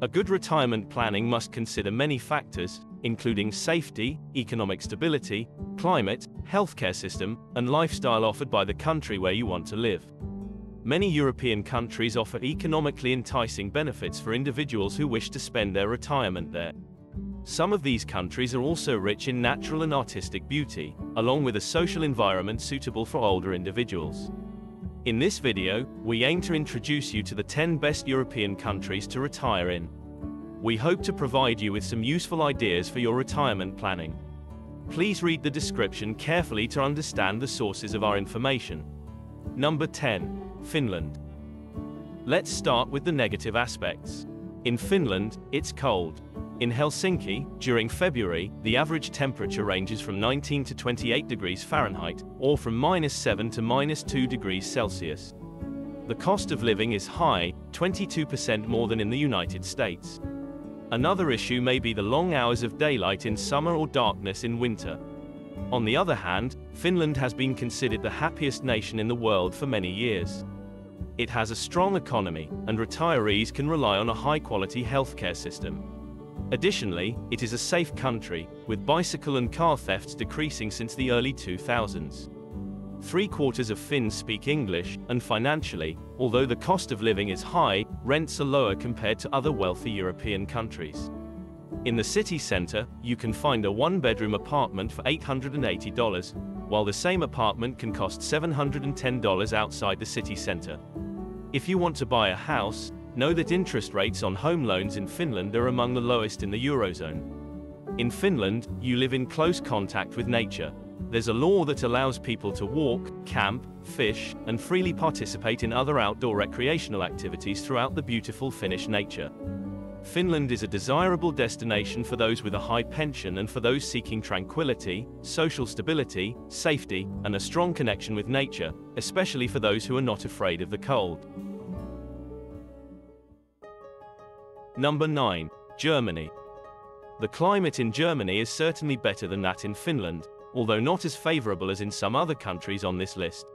A good retirement planning must consider many factors, including safety, economic stability, climate, healthcare system, and lifestyle offered by the country where you want to live. Many European countries offer economically enticing benefits for individuals who wish to spend their retirement there. Some of these countries are also rich in natural and artistic beauty, along with a social environment suitable for older individuals. In this video, we aim to introduce you to the 10 best European countries to retire in. We hope to provide you with some useful ideas for your retirement planning. Please read the description carefully to understand the sources of our information. Number 10. Finland. Let's start with the negative aspects. In Finland, it's cold. In Helsinki, during February, the average temperature ranges from 19 to 28 degrees Fahrenheit, or from minus 7 to minus 2 degrees Celsius. The cost of living is high, 22% more than in the United States. Another issue may be the long hours of daylight in summer or darkness in winter. On the other hand, Finland has been considered the happiest nation in the world for many years. It has a strong economy, and retirees can rely on a high-quality healthcare system. Additionally, it is a safe country, with bicycle and car thefts decreasing since the early 2000s. Three quarters of Finns speak English, and financially, although the cost of living is high, rents are lower compared to other wealthy European countries. In the city center, you can find a one-bedroom apartment for $880, while the same apartment can cost $710 outside the city center. If you want to buy a house, know that interest rates on home loans in Finland are among the lowest in the Eurozone. In Finland, you live in close contact with nature, there's a law that allows people to walk, camp, fish, and freely participate in other outdoor recreational activities throughout the beautiful Finnish nature. Finland is a desirable destination for those with a high pension and for those seeking tranquility, social stability, safety, and a strong connection with nature, especially for those who are not afraid of the cold. Number 9. Germany. The climate in Germany is certainly better than that in Finland, although not as favorable as in some other countries on this list.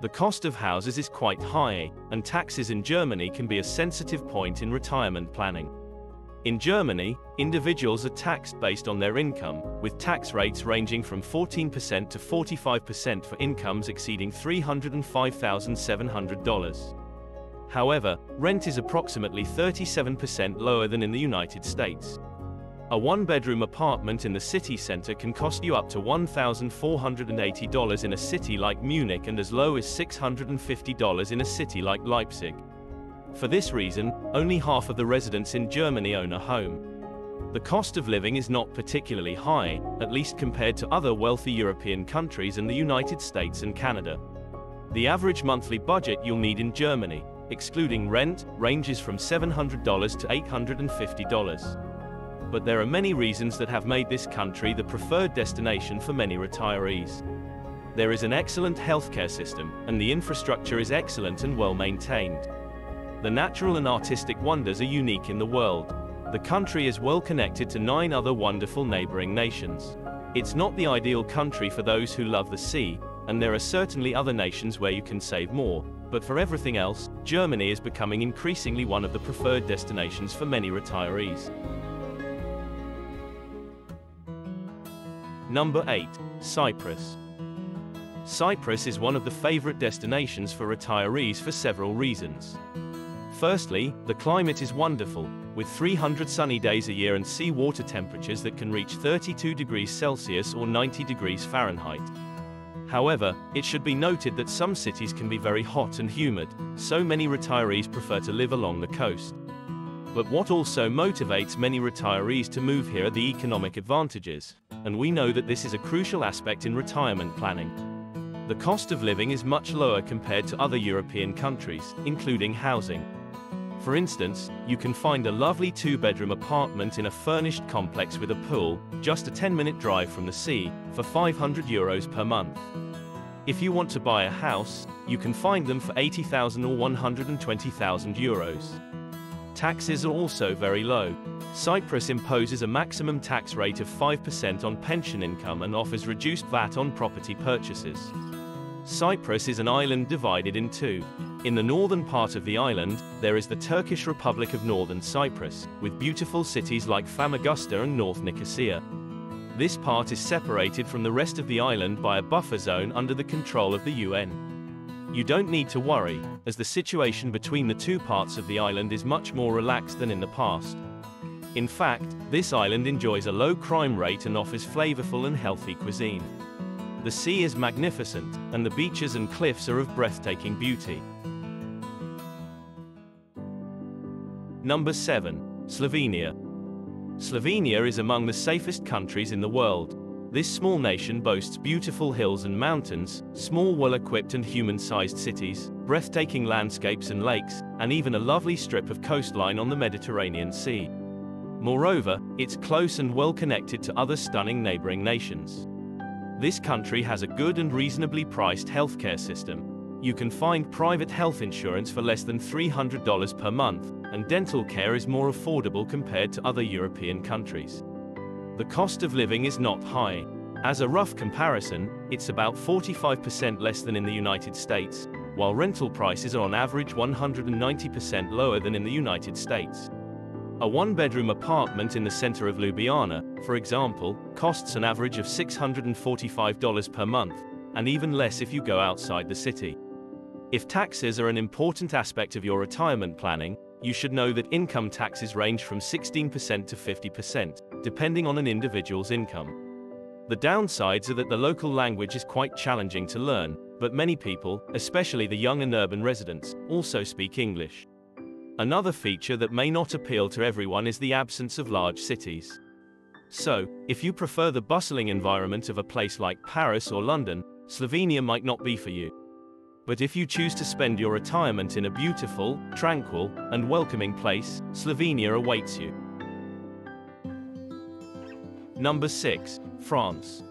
The cost of houses is quite high, and taxes in Germany can be a sensitive point in retirement planning. In Germany, individuals are taxed based on their income, with tax rates ranging from 14% to 45% for incomes exceeding $305,700. However, rent is approximately 37% lower than in the United States. A one-bedroom apartment in the city center can cost you up to $1,480 in a city like Munich and as low as $650 in a city like Leipzig. For this reason, only half of the residents in Germany own a home. The cost of living is not particularly high, at least compared to other wealthy European countries and the United States and Canada. The average monthly budget you'll need in Germany, excluding rent, ranges from $700 to $850 but there are many reasons that have made this country the preferred destination for many retirees. There is an excellent healthcare system, and the infrastructure is excellent and well maintained. The natural and artistic wonders are unique in the world. The country is well connected to nine other wonderful neighboring nations. It's not the ideal country for those who love the sea, and there are certainly other nations where you can save more, but for everything else, Germany is becoming increasingly one of the preferred destinations for many retirees. Number 8. Cyprus. Cyprus is one of the favorite destinations for retirees for several reasons. Firstly, the climate is wonderful, with 300 sunny days a year and sea water temperatures that can reach 32 degrees Celsius or 90 degrees Fahrenheit. However, it should be noted that some cities can be very hot and humid, so many retirees prefer to live along the coast. But what also motivates many retirees to move here are the economic advantages, and we know that this is a crucial aspect in retirement planning. The cost of living is much lower compared to other European countries, including housing. For instance, you can find a lovely two-bedroom apartment in a furnished complex with a pool, just a 10-minute drive from the sea, for 500 euros per month. If you want to buy a house, you can find them for 80,000 or 120,000 euros. Taxes are also very low. Cyprus imposes a maximum tax rate of 5% on pension income and offers reduced VAT on property purchases. Cyprus is an island divided in two. In the northern part of the island, there is the Turkish Republic of Northern Cyprus, with beautiful cities like Famagusta and North Nicosia. This part is separated from the rest of the island by a buffer zone under the control of the UN. You don't need to worry, as the situation between the two parts of the island is much more relaxed than in the past. In fact, this island enjoys a low crime rate and offers flavorful and healthy cuisine. The sea is magnificent, and the beaches and cliffs are of breathtaking beauty. Number 7. Slovenia. Slovenia is among the safest countries in the world. This small nation boasts beautiful hills and mountains, small well-equipped and human-sized cities, breathtaking landscapes and lakes, and even a lovely strip of coastline on the Mediterranean Sea. Moreover, it's close and well connected to other stunning neighboring nations. This country has a good and reasonably priced healthcare system, you can find private health insurance for less than $300 per month, and dental care is more affordable compared to other European countries. The cost of living is not high. As a rough comparison, it's about 45% less than in the United States, while rental prices are on average 190% lower than in the United States. A one-bedroom apartment in the center of Ljubljana, for example, costs an average of $645 per month, and even less if you go outside the city. If taxes are an important aspect of your retirement planning, you should know that income taxes range from 16% to 50%, depending on an individual's income. The downsides are that the local language is quite challenging to learn, but many people, especially the young and urban residents, also speak English. Another feature that may not appeal to everyone is the absence of large cities. So, if you prefer the bustling environment of a place like Paris or London, Slovenia might not be for you. But if you choose to spend your retirement in a beautiful, tranquil, and welcoming place, Slovenia awaits you. Number 6. France.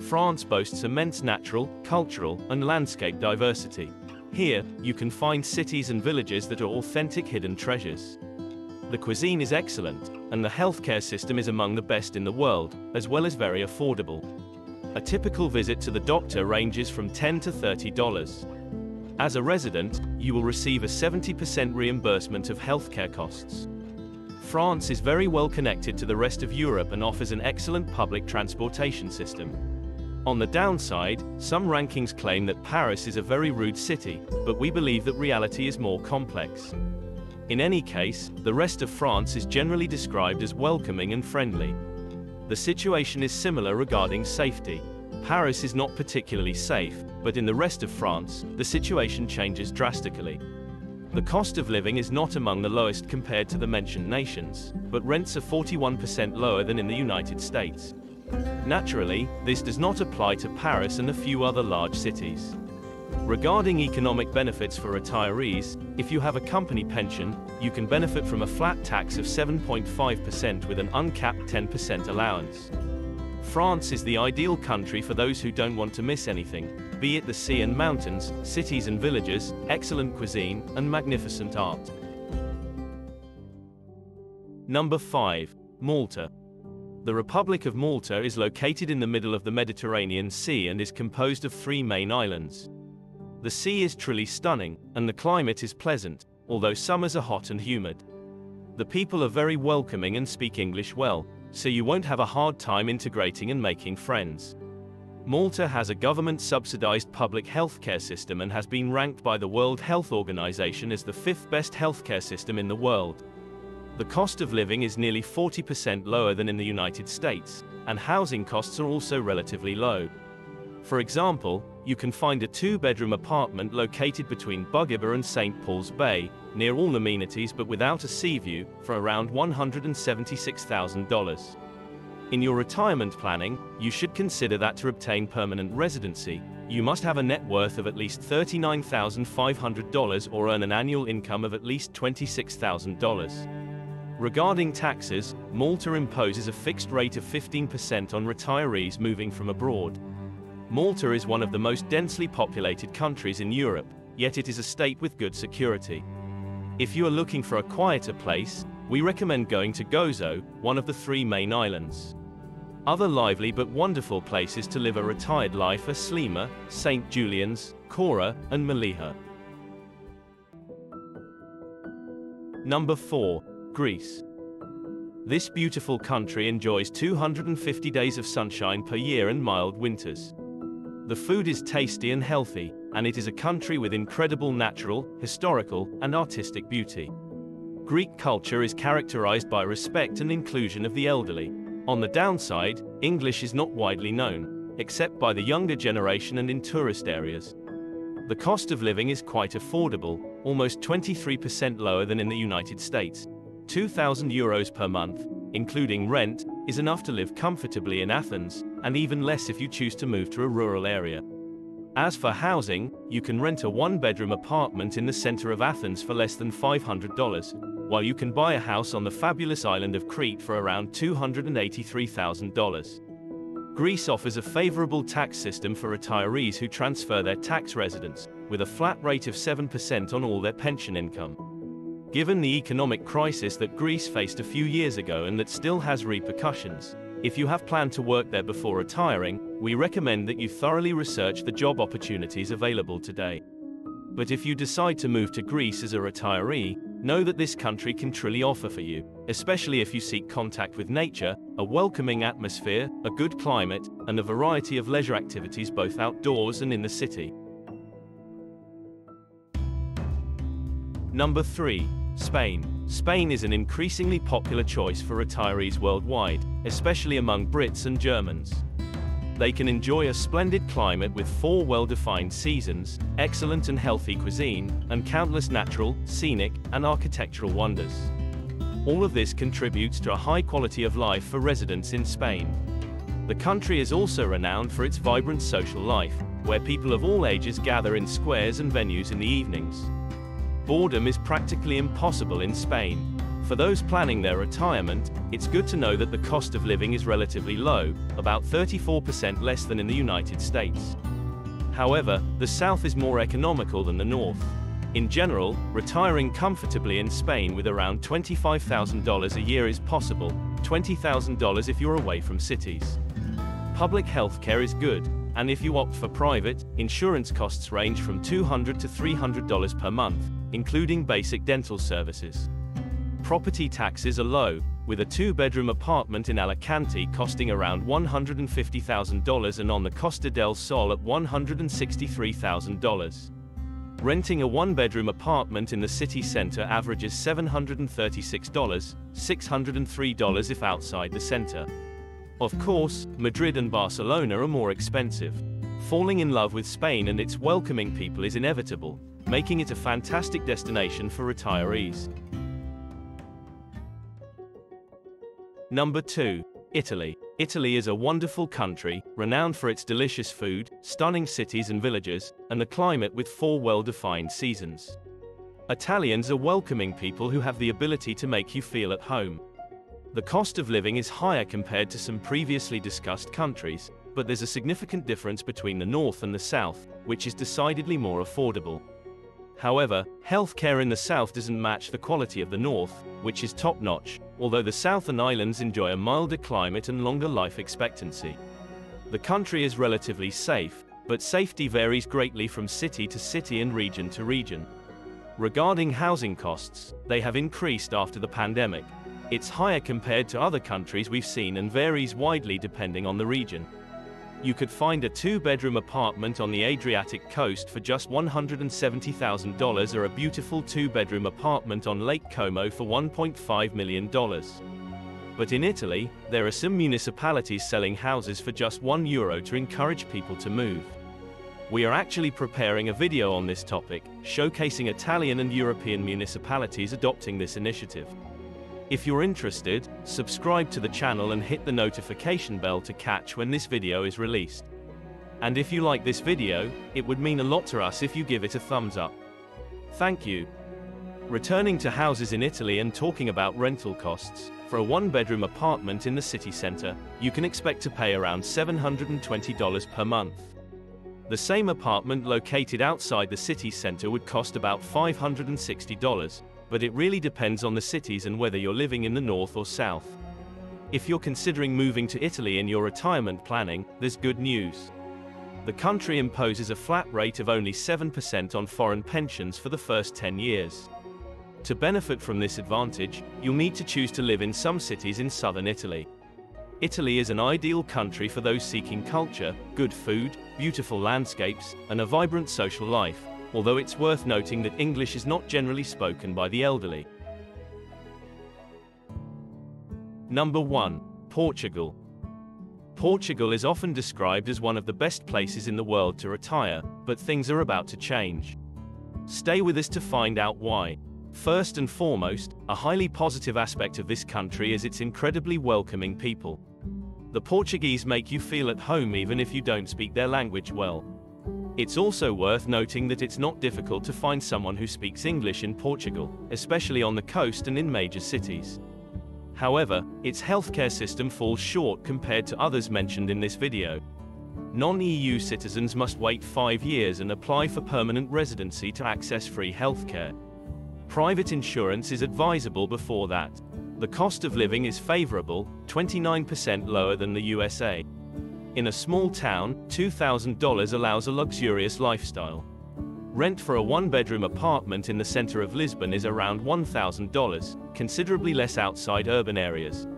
France boasts immense natural, cultural, and landscape diversity. Here, you can find cities and villages that are authentic hidden treasures. The cuisine is excellent, and the healthcare system is among the best in the world, as well as very affordable. A typical visit to the doctor ranges from 10 to $30. As a resident, you will receive a 70% reimbursement of healthcare costs. France is very well connected to the rest of Europe and offers an excellent public transportation system. On the downside, some rankings claim that Paris is a very rude city, but we believe that reality is more complex. In any case, the rest of France is generally described as welcoming and friendly. The situation is similar regarding safety. Paris is not particularly safe, but in the rest of France, the situation changes drastically. The cost of living is not among the lowest compared to the mentioned nations, but rents are 41% lower than in the United States. Naturally, this does not apply to Paris and a few other large cities. Regarding economic benefits for retirees, if you have a company pension, you can benefit from a flat tax of 7.5% with an uncapped 10% allowance. France is the ideal country for those who don't want to miss anything, be it the sea and mountains, cities and villages, excellent cuisine, and magnificent art. Number 5. Malta. The Republic of Malta is located in the middle of the Mediterranean Sea and is composed of three main islands. The sea is truly stunning, and the climate is pleasant, although summers are hot and humid. The people are very welcoming and speak English well, so you won't have a hard time integrating and making friends. Malta has a government-subsidized public healthcare system and has been ranked by the World Health Organization as the fifth best healthcare system in the world. The cost of living is nearly 40% lower than in the United States, and housing costs are also relatively low. For example, you can find a two-bedroom apartment located between Bugibba and St. Paul's Bay, near all amenities but without a sea view, for around $176,000. In your retirement planning, you should consider that to obtain permanent residency, you must have a net worth of at least $39,500 or earn an annual income of at least $26,000. Regarding taxes, Malta imposes a fixed rate of 15% on retirees moving from abroad. Malta is one of the most densely populated countries in Europe, yet it is a state with good security. If you are looking for a quieter place, we recommend going to Gozo, one of the three main islands. Other lively but wonderful places to live a retired life are Sliema, St. Julian's, Qawra, and Mellieha. Number 4. Greece. This beautiful country enjoys 250 days of sunshine per year and mild winters. The food is tasty and healthy, and it is a country with incredible natural, historical, and artistic beauty. Greek culture is characterized by respect and inclusion of the elderly. On the downside, English is not widely known, except by the younger generation and in tourist areas. The cost of living is quite affordable, almost 23% lower than in the United States. 2,000 euros per month, including rent, is enough to live comfortably in Athens, and even less if you choose to move to a rural area. As for housing, you can rent a one-bedroom apartment in the center of Athens for less than $500, while you can buy a house on the fabulous island of Crete for around $283,000. Greece offers a favorable tax system for retirees who transfer their tax residence, with a flat rate of 7% on all their pension income. Given the economic crisis that Greece faced a few years ago and that still has repercussions, if you have planned to work there before retiring, we recommend that you thoroughly research the job opportunities available today. But if you decide to move to Greece as a retiree, know that this country can truly offer for you, especially if you seek contact with nature, a welcoming atmosphere, a good climate, and a variety of leisure activities both outdoors and in the city. Number 3. Spain. Spain is an increasingly popular choice for retirees worldwide, especially among Brits and Germans. They can enjoy a splendid climate with four well-defined seasons, excellent and healthy cuisine, and countless natural, scenic, and architectural wonders. All of this contributes to a high quality of life for residents in Spain. The country is also renowned for its vibrant social life, where people of all ages gather in squares and venues in the evenings. Boredom is practically impossible in Spain. For those planning their retirement, it's good to know that the cost of living is relatively low, about 34% less than in the United States. However, the south is more economical than the north. In general, retiring comfortably in Spain with around $25,000 a year is possible, $20,000 if you're away from cities. Public health care is good, and if you opt for private, insurance costs range from 200 to $300 per month, including basic dental services. Property taxes are low, with a two-bedroom apartment in Alicante costing around $150,000 and on the Costa del Sol at $163,000. Renting a one-bedroom apartment in the city center averages $736, $603 if outside the center. Of course, Madrid and Barcelona are more expensive. Falling in love with Spain and its welcoming people is inevitable, making it a fantastic destination for retirees. Number 2. Italy. Italy is a wonderful country, renowned for its delicious food, stunning cities and villages, and the climate with four well-defined seasons. Italians are welcoming people who have the ability to make you feel at home. The cost of living is higher compared to some previously discussed countries, but there's a significant difference between the north and the south, which is decidedly more affordable. However, healthcare in the south doesn't match the quality of the north, which is top-notch, although the southern islands enjoy a milder climate and longer life expectancy. The country is relatively safe, but safety varies greatly from city to city and region to region. Regarding housing costs, they have increased after the pandemic. It's higher compared to other countries we've seen and varies widely depending on the region. You could find a two-bedroom apartment on the Adriatic coast for just $170,000 or a beautiful two-bedroom apartment on Lake Como for $1.5 million. But in Italy, there are some municipalities selling houses for just 1 euro to encourage people to move. We are actually preparing a video on this topic, showcasing Italian and European municipalities adopting this initiative. If you're interested, subscribe to the channel and hit the notification bell to catch when this video is released. And if you like this video, it would mean a lot to us if you give it a thumbs up. Thank you. Returning to houses in Italy and talking about rental costs, for a one-bedroom apartment in the city center, you can expect to pay around $720 per month. The same apartment located outside the city center would cost about $560, but it really depends on the cities and whether you're living in the north or south. If you're considering moving to Italy in your retirement planning, there's good news. The country imposes a flat rate of only 7% on foreign pensions for the first 10 years. To benefit from this advantage, you'll need to choose to live in some cities in southern Italy. Italy is an ideal country for those seeking culture, good food, beautiful landscapes, and a vibrant social life, although it's worth noting that English is not generally spoken by the elderly. Number 1. Portugal. Portugal is often described as one of the best places in the world to retire, but things are about to change. Stay with us to find out why. First and foremost, a highly positive aspect of this country is its incredibly welcoming people. The Portuguese make you feel at home even if you don't speak their language well. It's also worth noting that it's not difficult to find someone who speaks English in Portugal, especially on the coast and in major cities. However, its healthcare system falls short compared to others mentioned in this video. Non-EU citizens must wait five years and apply for permanent residency to access free healthcare. Private insurance is advisable before that. The cost of living is favorable, 29% lower than the USA. In a small town, $2,000 allows a luxurious lifestyle. Rent for a one-bedroom apartment in the center of Lisbon is around $1,000, considerably less outside urban areas.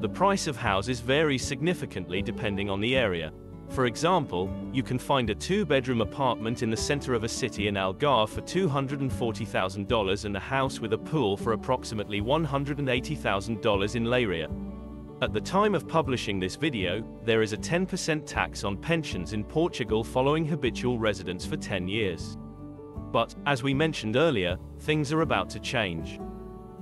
The price of houses varies significantly depending on the area. For example, you can find a two-bedroom apartment in the center of a city in Algarve for $240,000 and a house with a pool for approximately $180,000 in Leiria. At the time of publishing this video, there is a 10% tax on pensions in Portugal following habitual residence for 10 years. But, as we mentioned earlier, things are about to change.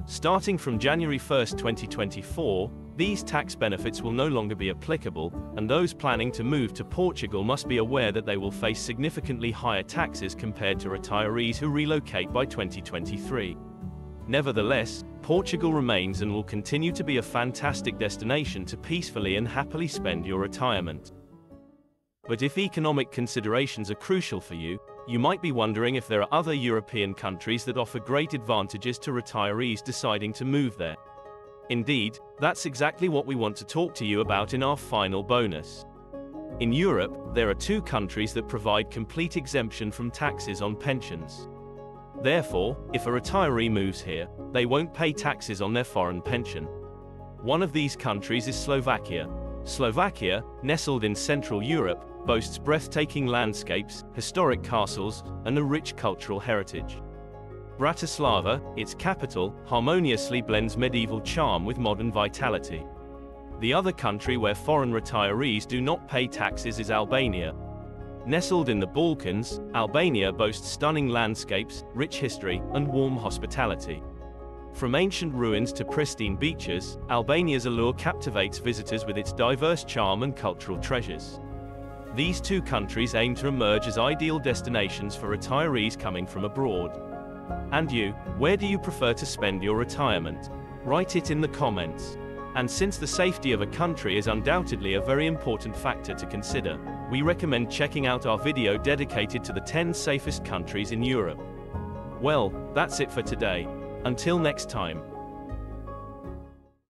Starting from January 1, 2024, these tax benefits will no longer be applicable, and those planning to move to Portugal must be aware that they will face significantly higher taxes compared to retirees who relocate by 2023. Nevertheless, Portugal remains and will continue to be a fantastic destination to peacefully and happily spend your retirement. But if economic considerations are crucial for you, you might be wondering if there are other European countries that offer great advantages to retirees deciding to move there. Indeed, that's exactly what we want to talk to you about in our final bonus. In Europe, there are two countries that provide complete exemption from taxes on pensions. Therefore, if a retiree moves here, they won't pay taxes on their foreign pension. One of these countries is Slovakia. Slovakia, nestled in Central Europe, boasts breathtaking landscapes, historic castles, and a rich cultural heritage. Bratislava, its capital, harmoniously blends medieval charm with modern vitality. The other country where foreign retirees do not pay taxes is Albania, Nestled in the Balkans, Albania boasts stunning landscapes, rich history, and warm hospitality. From ancient ruins to pristine beaches, Albania's allure captivates visitors with its diverse charm and cultural treasures. These two countries aim to emerge as ideal destinations for retirees coming from abroad. And you, where do you prefer to spend your retirement? Write it in the comments. And since the safety of a country is undoubtedly a very important factor to consider, we recommend checking out our video dedicated to the 10 safest countries in Europe. Well, that's it for today. Until next time.